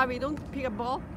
Ah, I mean, don't pick a ball.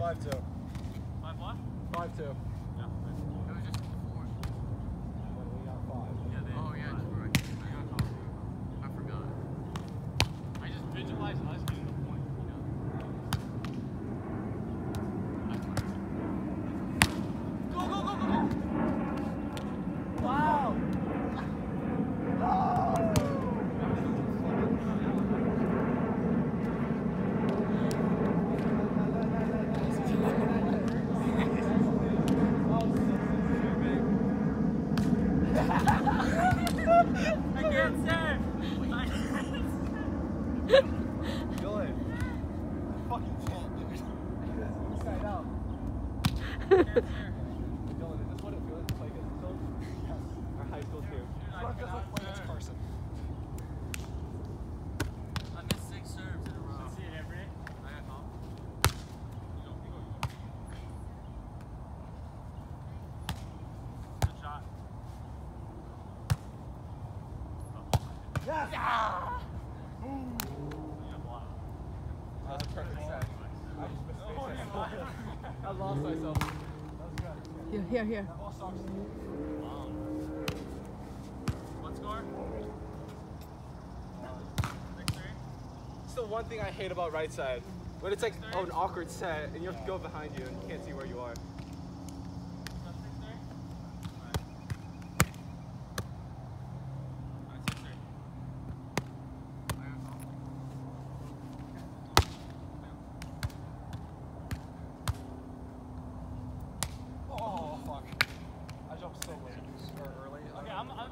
Five two. Five what? Five two. I can't serve. Dylan. Fucking can't, dude. Inside out. lost myself. Here, here, here. What score? Six. It's the one thing I hate about right side. When it's like oh, an awkward set and you have to go behind you and you can't see where you are.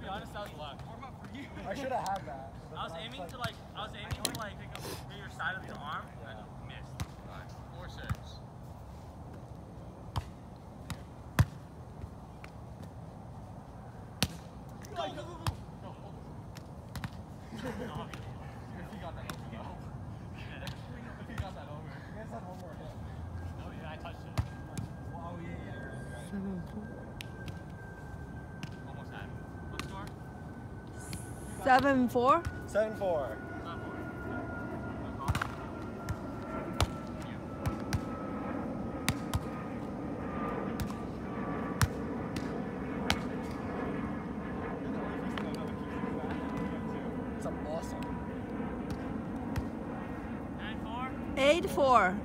be honest, that was luck. I should have had that. I was aiming to like, I was aiming to like near your side of your arm, and I missed. Right. Four serves. Go, go, go. Seven four. Seven four. Four. Eight four.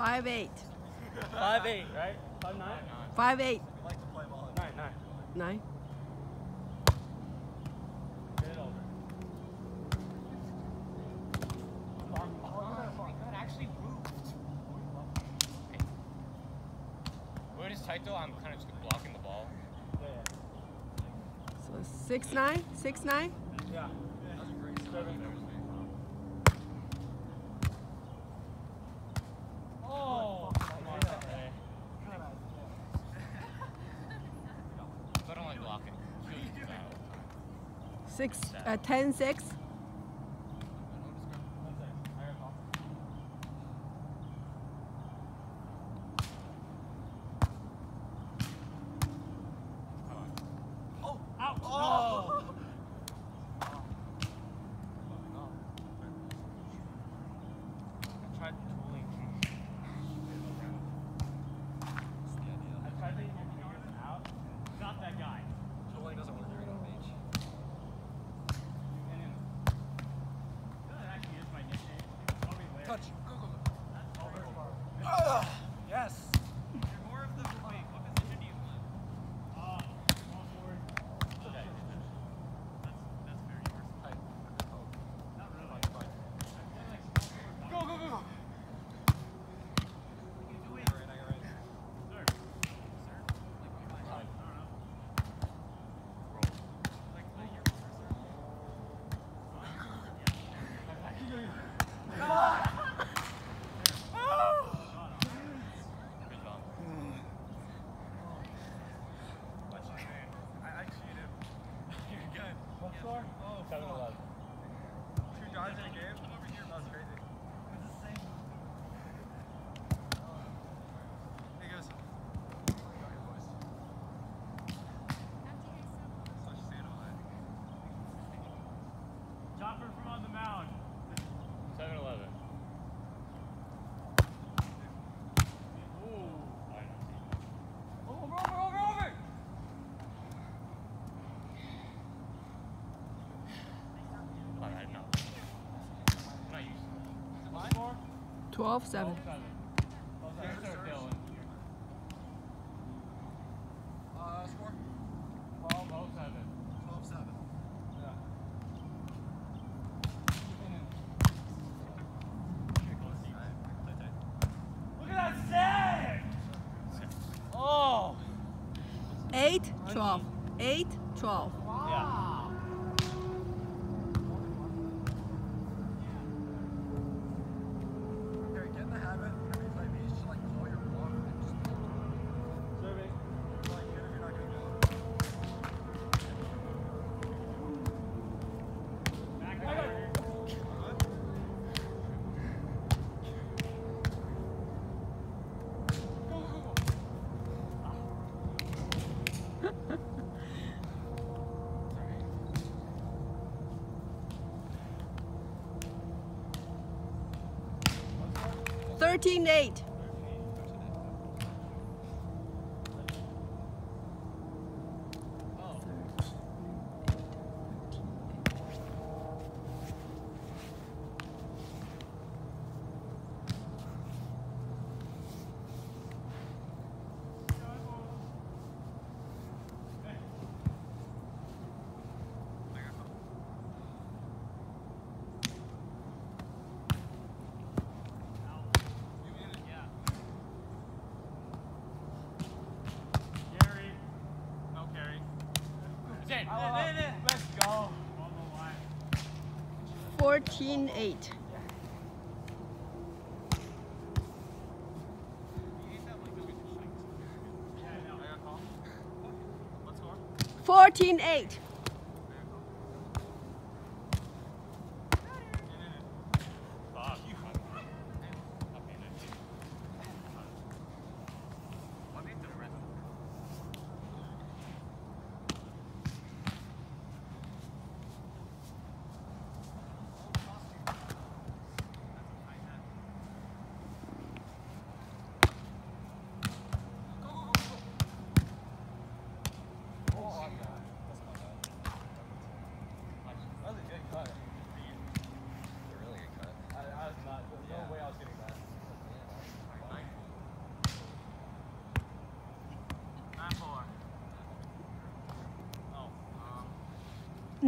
Five eight. Five eight, right? Five nine. Five eight. We like to play ball. Nine nine. Nine. Get over. Where it is tight though, I'm kind of just blocking the ball. So six nine, six nine. six, uh, 10, 6. 12 7. 14-8. 14 8. 14 8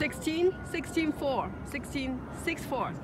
16, 16, 4, 16, 6, 4.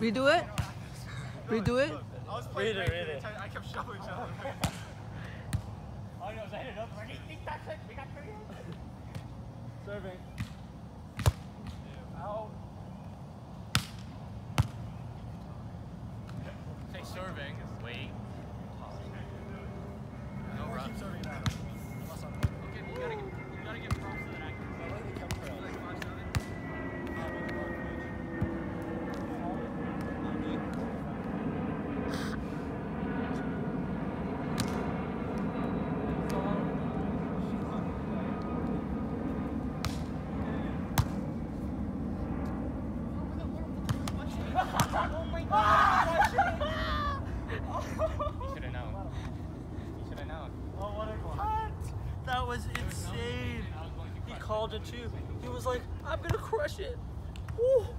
Redo it. Redo it. I was playing read it. I kept shoving each other. I I up think that's it. We got three. Serving. Out. Say serving Wait. No run. too. He was like, I'm gonna crush it. Woo.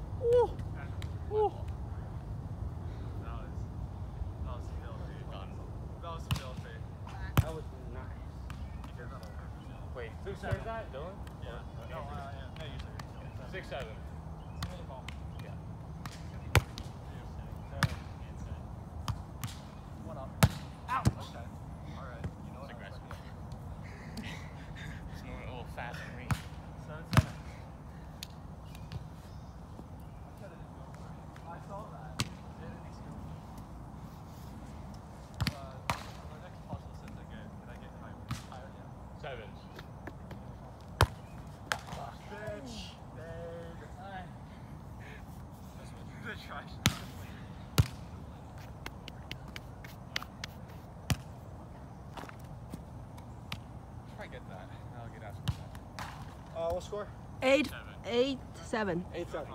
what score? Eight, seven. eight, seven. Eight, seven.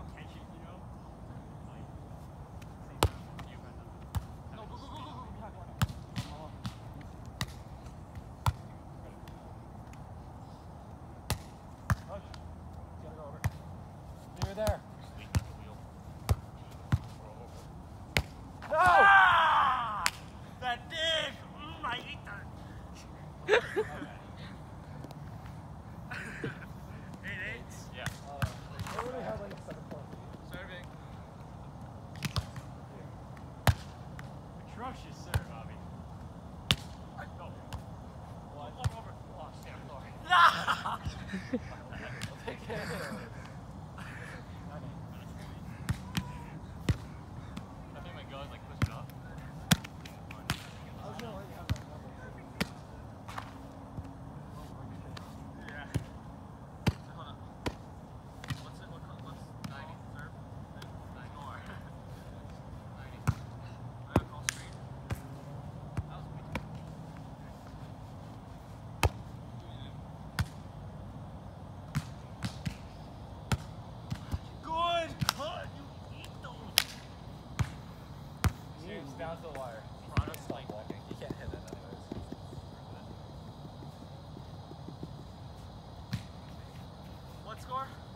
Ha ha ha!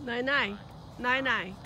奶奶，奶奶。